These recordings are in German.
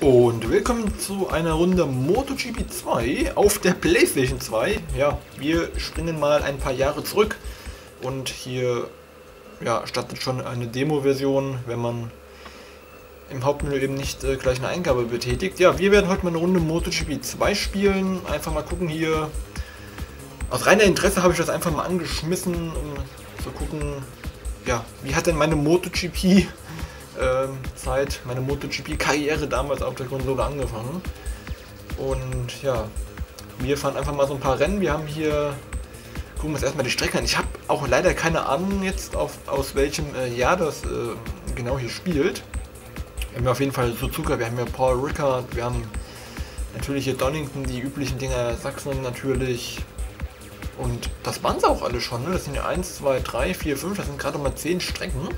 Und willkommen zu einer Runde MotoGP 2 auf der Playstation 2. Ja, wir springen mal ein paar Jahre zurück und hier ja, startet schon eine Demo-Version, wenn man im Hauptmenü eben nicht äh, gleich eine Eingabe betätigt. Ja, wir werden heute mal eine Runde MotoGP 2 spielen. Einfach mal gucken hier. Aus reiner Interesse habe ich das einfach mal angeschmissen, um zu gucken, ja, wie hat denn meine MotoGP ähm, Zeit, meine MotoGP-Karriere damals auf der Konsole angefangen. Und ja, wir fahren einfach mal so ein paar Rennen. Wir haben hier, gucken wir uns erstmal die Strecke an. Ich habe auch leider keine Ahnung jetzt, auf, aus welchem äh, Jahr das äh, genau hier spielt. Wir haben auf jeden Fall Suzuka, wir haben ja Paul Rickard, wir haben natürlich hier Donington, die üblichen Dinger, Sachsen natürlich. Und das waren es auch alle schon, ne? Das sind ja 1, 2, 3, 4, 5, das sind gerade mal 10 Strecken.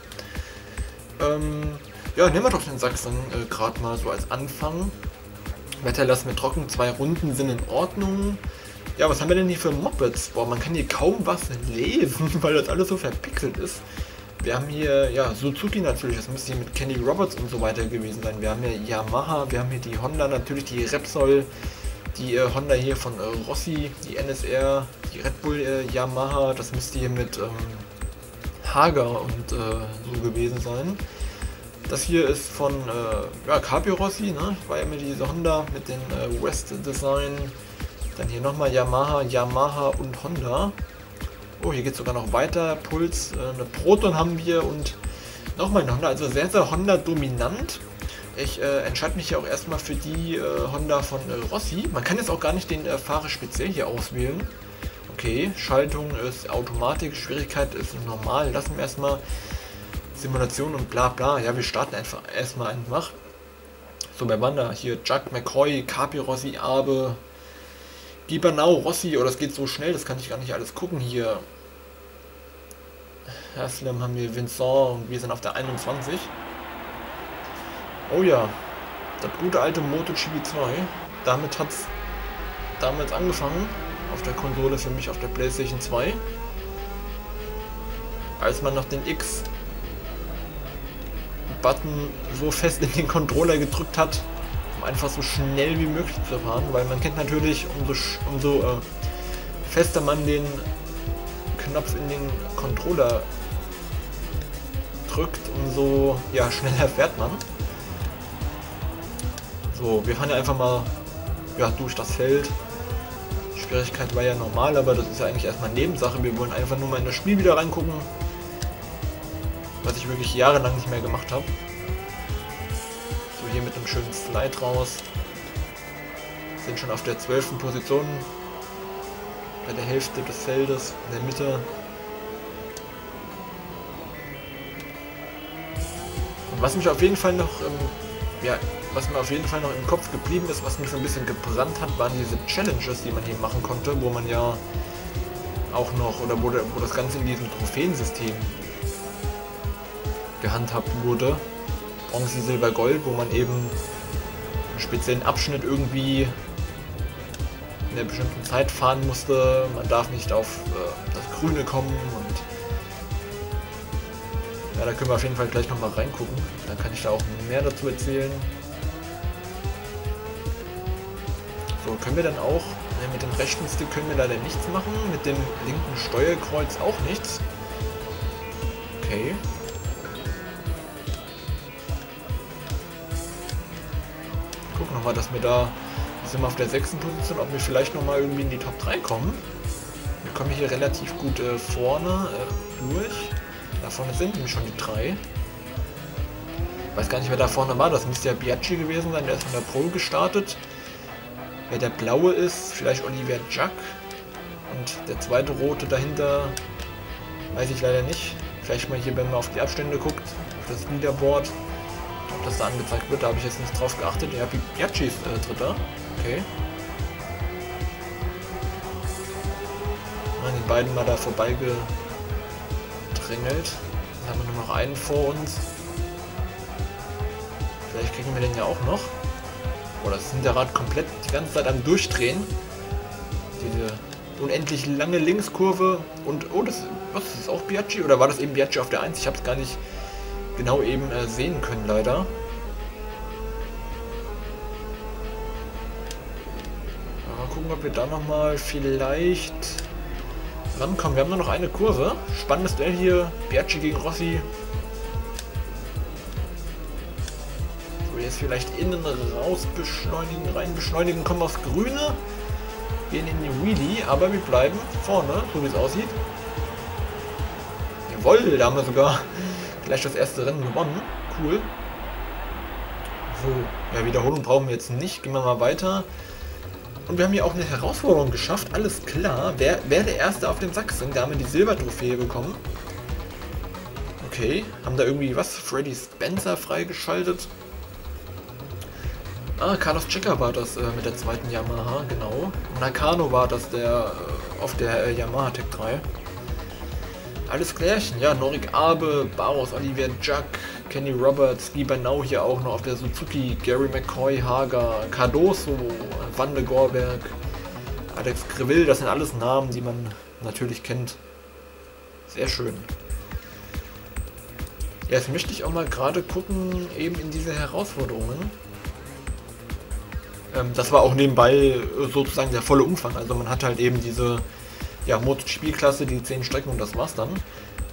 Ähm, ja, nehmen wir doch den Sachsen äh, gerade mal so als Anfang. Wetter lassen wir trocken, zwei Runden sind in Ordnung. Ja, was haben wir denn hier für Mopeds? Boah, man kann hier kaum was lesen, weil das alles so verpixelt ist. Wir haben hier, ja, Suzuki natürlich, das müsste hier mit Kenny Roberts und so weiter gewesen sein. Wir haben hier Yamaha, wir haben hier die Honda natürlich, die Repsol, die äh, Honda hier von äh, Rossi, die NSR, die Red Bull äh, Yamaha, das müsste hier mit ähm, Hager und äh, so gewesen sein. Das hier ist von äh, ja, Capio Rossi, ne? war mit diese Honda mit den äh, West Design. Dann hier nochmal Yamaha, Yamaha und Honda. Oh, hier geht es sogar noch weiter. Puls, äh, eine Proton haben wir und nochmal eine Honda. Also sehr, sehr Honda dominant. Ich äh, entscheide mich ja auch erstmal für die äh, Honda von äh, Rossi. Man kann jetzt auch gar nicht den äh, Fahrer speziell hier auswählen. Okay, Schaltung ist Automatik, Schwierigkeit ist normal. Lassen wir erstmal Simulation und bla bla. Ja, wir starten einfach erstmal einfach. So, bei Wanda hier Jack McCoy, Capi Rossi, Abe, Gibernau, Rossi. Oh, das geht so schnell, das kann ich gar nicht alles gucken hier. Haslam haben wir Vincent und wir sind auf der 21. Oh ja, das gute alte MotoGP 2. Damit hat es damals angefangen auf der Konsole für mich auf der Playstation 2. Als man noch den X-Button so fest in den Controller gedrückt hat, um einfach so schnell wie möglich zu fahren, weil man kennt natürlich, umso, umso äh, fester man den Knopf in den Controller drückt, umso ja, schneller fährt man. So, wir fahren ja einfach mal ja, durch das Feld. Schwierigkeit war ja normal, aber das ist ja eigentlich erstmal Nebensache. Wir wollen einfach nur mal in das Spiel wieder reingucken. Was ich wirklich jahrelang nicht mehr gemacht habe. So, hier mit einem schönen Slide raus. Sind schon auf der 12. Position. Bei der Hälfte des Feldes, in der Mitte. Und was mich auf jeden Fall noch ähm, ja, was mir auf jeden Fall noch im Kopf geblieben ist, was mich so ein bisschen gebrannt hat, waren diese Challenges, die man hier machen konnte, wo man ja auch noch, oder wo, wo das Ganze in diesem Trophäensystem gehandhabt wurde. Bronze, Silber, Gold, wo man eben einen speziellen Abschnitt irgendwie in einer bestimmten Zeit fahren musste. Man darf nicht auf äh, das Grüne kommen und ja, da können wir auf jeden Fall gleich nochmal reingucken. Dann kann ich da auch mehr dazu erzählen. So, können wir dann auch, ne, mit dem rechten Stick können wir leider nichts machen, mit dem linken Steuerkreuz auch nichts. Okay. Gucken nochmal, dass wir da, sind wir auf der sechsten Position, ob wir vielleicht nochmal irgendwie in die Top 3 kommen. Wir kommen hier relativ gut äh, vorne äh, durch. Da vorne sind nämlich schon die drei. Ich weiß gar nicht, wer da vorne war. Das müsste ja Biaggi gewesen sein. Der ist von der Pro gestartet. Wer der blaue ist, vielleicht Oliver Jack. Und der zweite rote dahinter, weiß ich leider nicht. Vielleicht mal hier, wenn man auf die Abstände guckt, auf das Leaderboard, ob das da angezeigt wird. Da habe ich jetzt nicht drauf geachtet. Ja, Biaggi ist äh, dritter. Okay. An den beiden mal da vorbeigegangen gedrängelt. Dann haben wir nur noch einen vor uns. Vielleicht kriegen wir den ja auch noch. Boah, das sind der Rad komplett die ganze Zeit am Durchdrehen. Diese unendlich lange Linkskurve und oh, das, was, das ist auch Biaggi oder war das eben Biaggi auf der 1? Ich habe es gar nicht genau eben äh, sehen können, leider. Mal gucken, ob wir da nochmal vielleicht rankommen. Wir haben nur noch eine Kurve. Spannendes Duell hier. Biaggi gegen Rossi. Jetzt vielleicht innen raus beschleunigen, rein beschleunigen. Kommen aufs Grüne. Gehen in die Wheelie, aber wir bleiben vorne, so wie es aussieht. Jawoll, da haben wir sogar gleich das erste Rennen gewonnen. Cool. So, ja, Wiederholung brauchen wir jetzt nicht. Gehen wir mal weiter. Und wir haben hier auch eine Herausforderung geschafft. Alles klar. Wer, wer der Erste auf dem Sachsen? Da haben wir die Silbertrophäe bekommen. Okay. Haben da irgendwie was? Freddy Spencer freigeschaltet. Ah, Carlos Checker war das äh, mit der zweiten Yamaha, genau. Nakano war das der äh, auf der äh, Yamaha Tech 3. Alles klärchen, ja, Norik Abe, Baros, Olivier Jack, Kenny Roberts, Lieber Now hier auch noch auf der Suzuki, Gary McCoy, Hager, Cardoso, Van de Gorberg, Alex Greville, das sind alles Namen, die man natürlich kennt. Sehr schön. Jetzt möchte ich auch mal gerade gucken, eben in diese Herausforderungen. Ähm, das war auch nebenbei sozusagen der volle Umfang. Also man hat halt eben diese ja, MotoGP-Klasse, die 10 Strecken und das war's dann.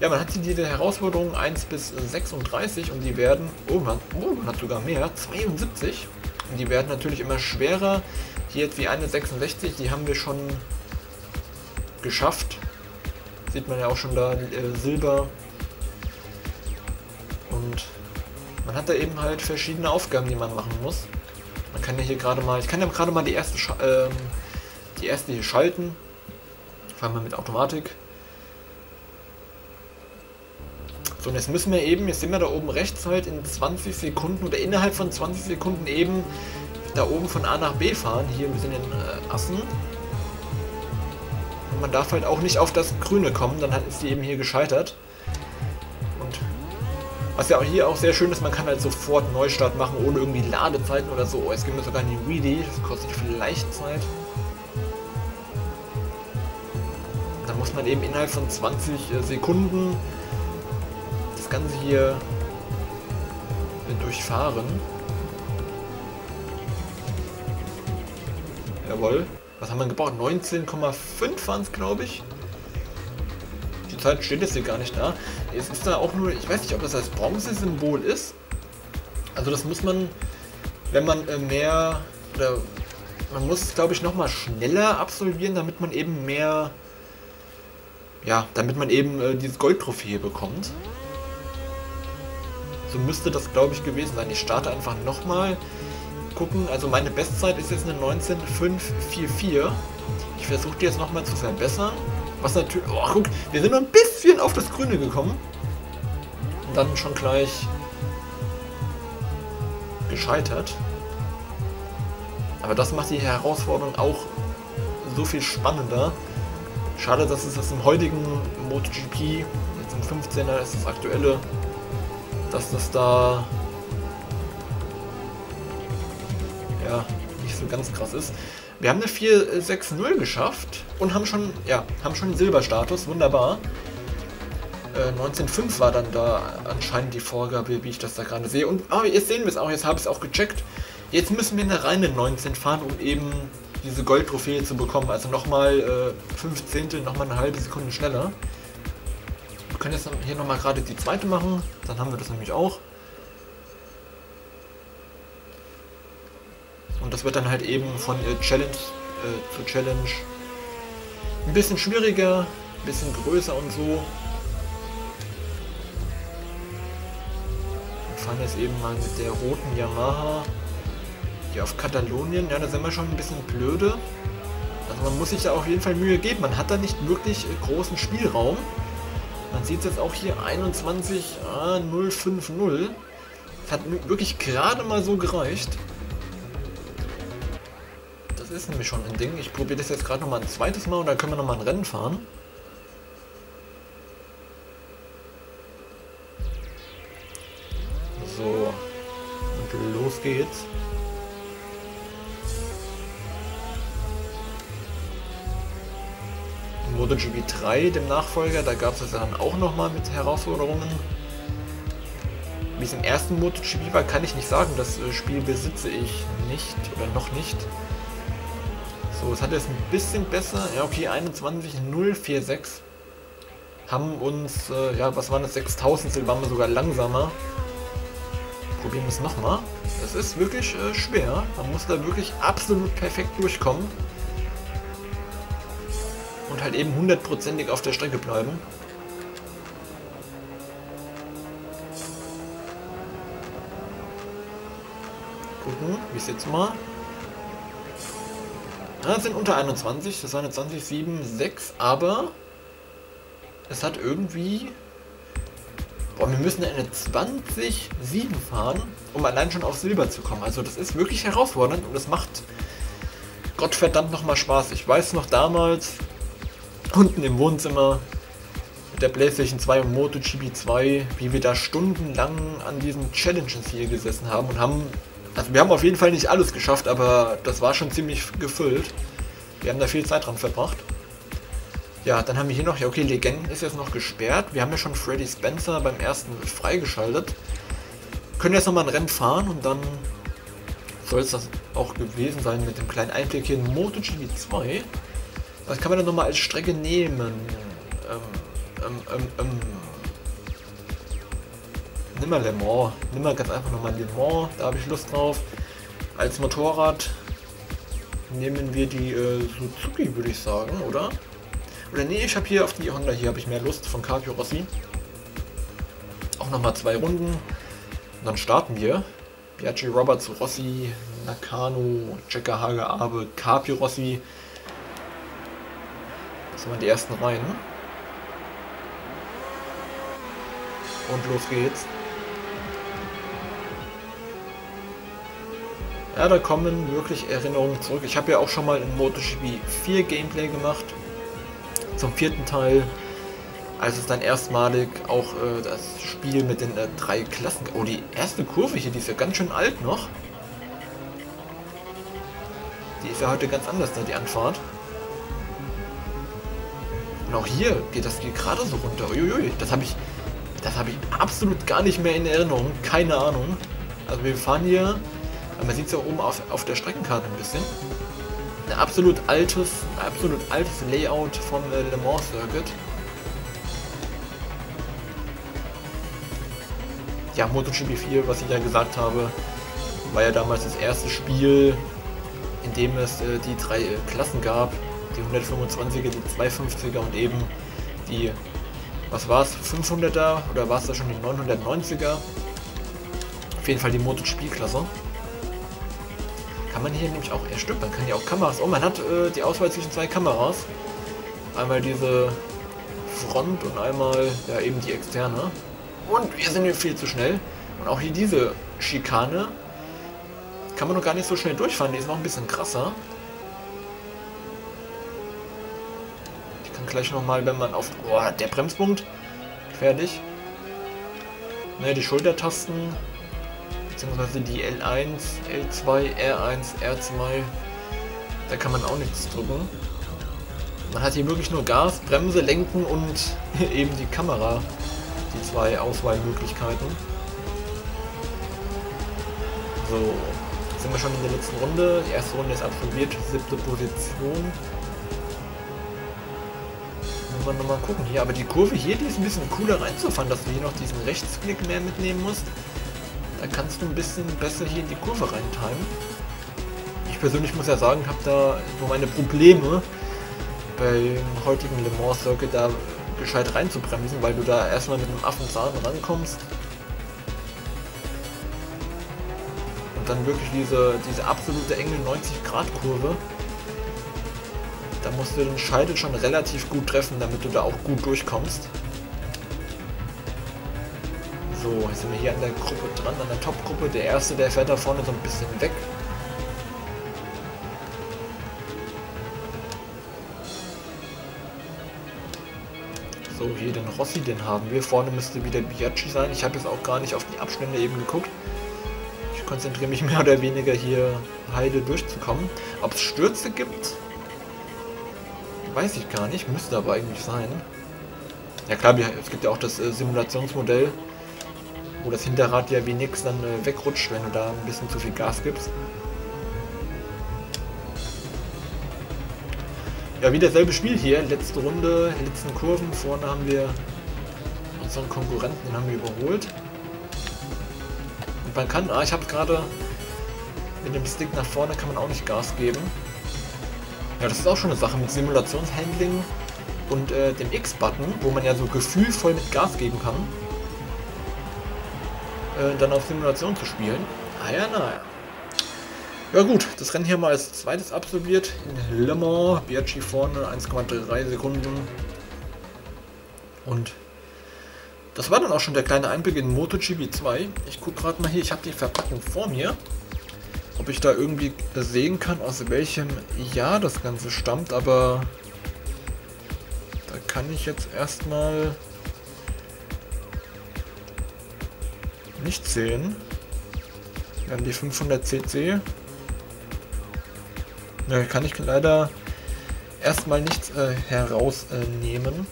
Ja, man hat hier diese Herausforderungen 1 bis 36 und die werden, oh man, oh, man hat sogar mehr, 72. Und die werden natürlich immer schwerer. Hier jetzt die eine 66, die haben wir schon geschafft. Sieht man ja auch schon da, äh, Silber. Und man hat da eben halt verschiedene Aufgaben, die man machen muss. Kann ja hier gerade mal, ich kann ja gerade mal die erste, ähm, die erste hier schalten. Fangen wir mit Automatik. So, und jetzt müssen wir eben, jetzt sehen wir da oben rechts halt in 20 Sekunden oder innerhalb von 20 Sekunden eben da oben von A nach B fahren. Hier wir sind in äh, Assen. Und man darf halt auch nicht auf das Grüne kommen, dann ist die eben hier gescheitert. Was ja auch hier auch sehr schön ist, man kann halt sofort Neustart machen, ohne irgendwie Ladezeiten oder so. Oh, jetzt gehen wir sogar in die Wheelie, das kostet vielleicht Zeit. muss man eben innerhalb von 20 äh, Sekunden das Ganze hier äh, durchfahren. Jawohl. Was haben wir gebraucht? 19,5 waren es, glaube ich. Zeit steht jetzt hier gar nicht da. Es ist da auch nur, ich weiß nicht, ob das das Bronze-Symbol ist. Also das muss man, wenn man äh, mehr, oder man muss, glaube ich, nochmal schneller absolvieren, damit man eben mehr ja, damit man eben äh, dieses Goldtrophäe bekommt. So müsste das, glaube ich, gewesen sein. Ich starte einfach nochmal. Gucken, also meine Bestzeit ist jetzt eine 19.544. Ich versuche die jetzt nochmal zu verbessern. Was natürlich... Oh, guck, wir sind nur ein bisschen auf das Grüne gekommen. Und dann schon gleich gescheitert. Aber das macht die Herausforderung auch so viel spannender. Schade, dass es das im heutigen MotoGP, jetzt im 15er ist das aktuelle, dass das da ja nicht so ganz krass ist. Wir haben eine 4-6-0 geschafft und haben schon, ja, haben schon Silberstatus, wunderbar. Äh, 19.5 war dann da anscheinend die Vorgabe, wie ich das da gerade sehe. Und ah, jetzt sehen wir es auch, jetzt habe ich es auch gecheckt. Jetzt müssen wir eine reine 19 fahren, um eben diese Goldtrophäe zu bekommen. Also nochmal äh, 5 Zehntel, nochmal eine halbe Sekunde schneller. Wir können jetzt hier nochmal gerade die zweite machen, dann haben wir das nämlich auch. Und das wird dann halt eben von Challenge äh, zu Challenge ein bisschen schwieriger, ein bisschen größer und so. Wir fahren jetzt eben mal mit der roten Yamaha hier auf Katalonien, ja, da sind wir schon ein bisschen blöde. Also man muss sich da auf jeden Fall Mühe geben. Man hat da nicht wirklich äh, großen Spielraum. Man sieht es jetzt auch hier 21 ah, 050. Das hat wirklich gerade mal so gereicht. Ist nämlich schon ein Ding. Ich probiere das jetzt gerade noch mal ein zweites Mal und dann können wir noch mal ein Rennen fahren. So. Und los geht's. MotoGP 3, dem Nachfolger, da gab es dann auch nochmal mit Herausforderungen. Wie es im ersten MotoGP war, kann ich nicht sagen. Das äh, Spiel besitze ich nicht oder noch nicht. So, es hat jetzt ein bisschen besser. Ja, okay, 21.046. Haben uns, äh, ja, was waren das? 6000 waren wir sogar langsamer. Probieren wir es nochmal. Es ist wirklich äh, schwer. Man muss da wirklich absolut perfekt durchkommen. Und halt eben hundertprozentig auf der Strecke bleiben. Gucken, wie es jetzt mal. Ja, sind unter 21, das waren 20, 7, 6, aber es hat irgendwie... Boah, wir müssen eine 20, 7 fahren, um allein schon auf Silber zu kommen. Also das ist wirklich herausfordernd und das macht Gottverdammt nochmal Spaß. Ich weiß noch damals, unten im Wohnzimmer mit der Playstation 2 und MotoGP 2, wie wir da stundenlang an diesen Challenges hier gesessen haben und haben also wir haben auf jeden Fall nicht alles geschafft, aber das war schon ziemlich gefüllt. Wir haben da viel Zeit dran verbracht. Ja, dann haben wir hier noch, ja okay, Legenden ist jetzt noch gesperrt. Wir haben ja schon Freddy Spencer beim ersten freigeschaltet. Können jetzt nochmal ein Rennen fahren und dann soll es das auch gewesen sein mit dem kleinen Einblick hier in MotoGP 2. Was kann man denn nochmal als Strecke nehmen? Ähm, ähm, ähm, ähm nimm mal Le Mans. Nimm mal ganz einfach nochmal Le Mans, da habe ich Lust drauf. Als Motorrad nehmen wir die äh, Suzuki, würde ich sagen, oder? Oder nee, ich habe hier auf die Honda, hier habe ich mehr Lust von Capio Rossi. Auch nochmal zwei Runden. Und dann starten wir. Biaggi Roberts, Rossi, Nakano, Checker Hage Abe, Capio Rossi. Das sind mal die ersten Reihen. Und los geht's. Ja, da kommen wirklich Erinnerungen zurück. Ich habe ja auch schon mal in MotoGP 4 Gameplay gemacht. Zum vierten Teil, als es dann erstmalig auch äh, das Spiel mit den äh, drei Klassen... Oh, die erste Kurve hier, die ist ja ganz schön alt noch. Die ist ja heute ganz anders, da die Anfahrt. Und auch hier geht das geht gerade so runter. Uiuiui, das habe ich, das habe ich absolut gar nicht mehr in Erinnerung. Keine Ahnung. Also wir fahren hier man sieht es ja oben auf, auf der Streckenkarte ein bisschen. Ein absolut altes, absolut altes Layout vom äh, Le Mans Circuit. Ja, MotoGP 4, was ich ja gesagt habe, war ja damals das erste Spiel, in dem es äh, die drei äh, Klassen gab. Die 125er, die 250er und eben die, was war es, 500er oder war es da schon die 990er? Auf jeden Fall die MotoGP-Klasse. Man hier nämlich auch, ja stimmt, man kann hier auch Kameras, oh man hat äh, die Auswahl zwischen zwei Kameras. Einmal diese Front und einmal ja eben die externe. Und wir sind hier viel zu schnell. Und auch hier diese Schikane kann man noch gar nicht so schnell durchfahren, die ist noch ein bisschen krasser. Ich kann gleich nochmal, wenn man auf... Oh, der Bremspunkt. Gefährlich. Ne, die Schultertasten beziehungsweise die L1, L2, R1, R2. Da kann man auch nichts drücken. Man hat hier wirklich nur Gas, Bremse, Lenken und eben die Kamera. Die zwei Auswahlmöglichkeiten. So, sind wir schon in der letzten Runde. Die erste Runde ist absolviert, siebte Position. Muss man nochmal gucken hier. Aber die Kurve hier, die ist ein bisschen cooler reinzufahren, dass du hier noch diesen Rechtsklick mehr mitnehmen musst. Da kannst du ein bisschen besser hier in die Kurve reintimen. Ich persönlich muss ja sagen, habe da so meine Probleme beim heutigen Le Mans Circuit da gescheit reinzubremsen, weil du da erstmal mit einem Affenzahn rankommst. Und dann wirklich diese, diese absolute enge 90-Grad-Kurve. Da musst du den Scheitel schon relativ gut treffen, damit du da auch gut durchkommst. So, jetzt sind wir hier an der Gruppe dran, an der Top-Gruppe. Der erste, der fährt da vorne so ein bisschen weg. So, hier den Rossi, den haben wir. Vorne müsste wieder Biaggi sein. Ich habe jetzt auch gar nicht auf die Abstände eben geguckt. Ich konzentriere mich mehr oder weniger hier heile durchzukommen. Ob es Stürze gibt, weiß ich gar nicht. Müsste aber eigentlich sein. Ja klar, es gibt ja auch das äh, Simulationsmodell wo das Hinterrad ja wie nix dann äh, wegrutscht, wenn du da ein bisschen zu viel Gas gibst. Ja, wie dasselbe Spiel hier. Letzte Runde, letzten Kurven. Vorne haben wir unseren Konkurrenten, den haben wir überholt. Und man kann, ah, ich habe gerade mit dem Stick nach vorne kann man auch nicht Gas geben. Ja, das ist auch schon eine Sache mit Simulationshandling und äh, dem X-Button, wo man ja so gefühlvoll mit Gas geben kann. Äh, dann auf Simulation zu spielen. Ah ja, naja. Ja gut, das Rennen hier mal als zweites absolviert in Le Mans. Biaggi vorne, 1,3 Sekunden. Und das war dann auch schon der kleine Einblick in MotoGP 2. Ich gucke gerade mal hier, ich habe die Verpackung vor mir. Ob ich da irgendwie sehen kann, aus welchem Jahr das Ganze stammt, aber da kann ich jetzt erstmal nicht sehen. Haben die 500 cc. Da kann ich leider erstmal nichts äh, herausnehmen.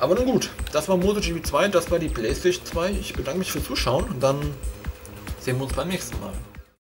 Aber nun gut, das war MotoGP 2, das war die Playstation 2. Ich bedanke mich fürs Zuschauen und dann sehen wir uns beim nächsten Mal.